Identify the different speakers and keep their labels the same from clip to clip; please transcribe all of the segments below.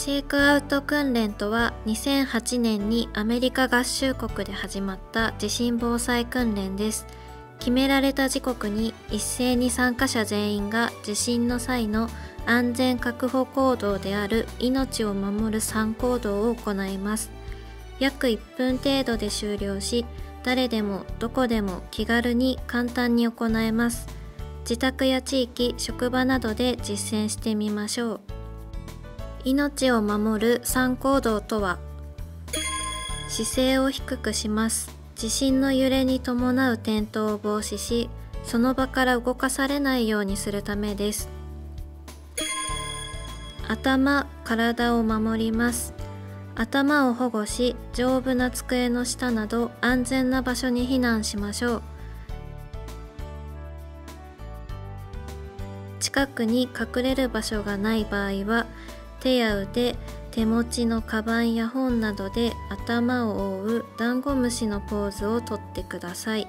Speaker 1: シェイクアウト訓練とは2008年にアメリカ合衆国で始まった地震防災訓練です。決められた時刻に一斉に参加者全員が地震の際の安全確保行動である命を守る3行動を行います。約1分程度で終了し誰でもどこでも気軽に簡単に行えます。自宅や地域職場などで実践してみましょう。命を守る3行動とは姿勢を低くします。地震の揺れに伴う転倒を防止しその場から動かされないようにするためです。頭体を守ります。頭を保護し丈夫な机の下など安全な場所に避難しましょう。近くに隠れる場所がない場合は手や腕手持ちのカバンや本などで頭を覆うダンゴムシのポーズをとってください。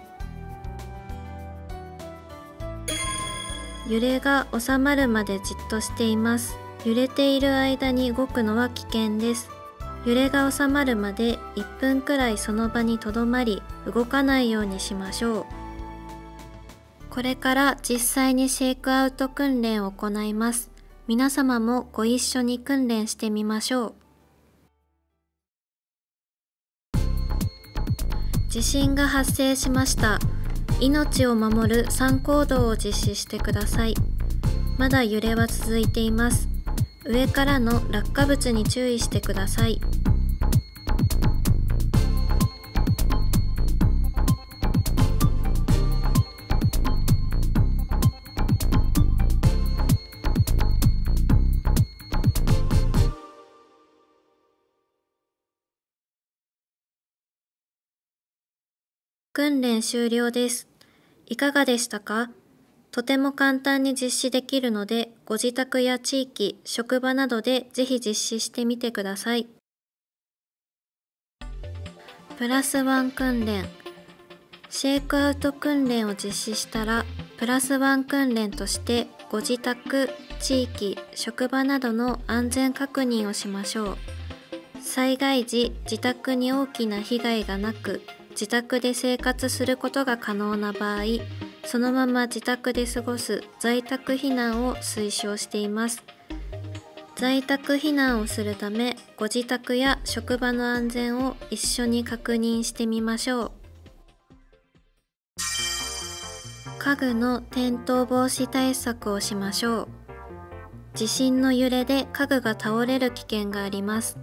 Speaker 1: 揺れが収まるまでじっとしています。揺れている間に動くのは危険です。揺れが収まるまで1分くらいその場にとどまり動かないようにしましょう。これから実際にシェイクアウト訓練を行います。皆様もご一緒に訓練してみましょう。地震が発生しました。命を守る3行動を実施してください。まだ揺れは続いています。上からの落下物に注意してください。訓練終了です。いかがでしたか？とても簡単に実施できるので、ご自宅や地域、職場などでぜひ実施してみてください。プラスワン訓練シェイクアウト訓練を実施したら、プラスワン訓練としてご自宅、地域、職場などの安全確認をしましょう。災害時、自宅に大きな被害がなく、自宅で生活することが可能な場合そのまま自宅で過ごす在宅避難を推奨しています。在宅避難をするためご自宅や職場の安全を一緒に確認してみましょう。家具の転倒防止対策をしましょう。地震の揺れで家具が倒れる危険があります。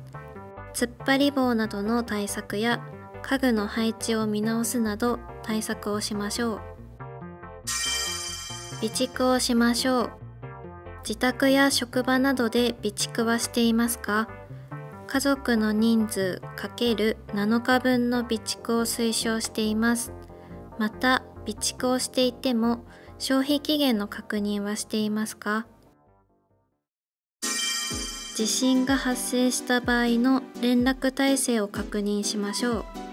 Speaker 1: 突っ張り棒などの対策や家具の配置を見直すなど対策をしましょう。備蓄をしましょう。自宅や職場などで備蓄はしていますか家族の人数 ×7 日分の備蓄を推奨しています。また備蓄をしていても消費期限の確認はしていますか地震が発生した場合の連絡体制を確認しましょう。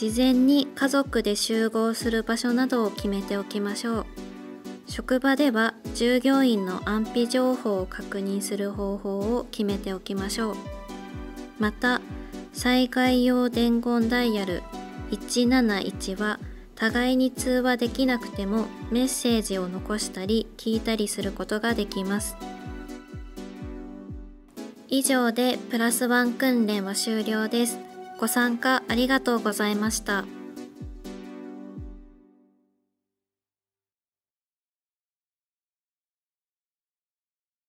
Speaker 1: 事前に家族で集合する場所などを決めておきましょう。職場では従業員の安否情報を確認する方法を決めておきましょう。また災害用伝言ダイヤル171は互いに通話できなくてもメッセージを残したり聞いたりすることができます。以上でプラスワン訓練は終了です。ご参加ありがとうございました。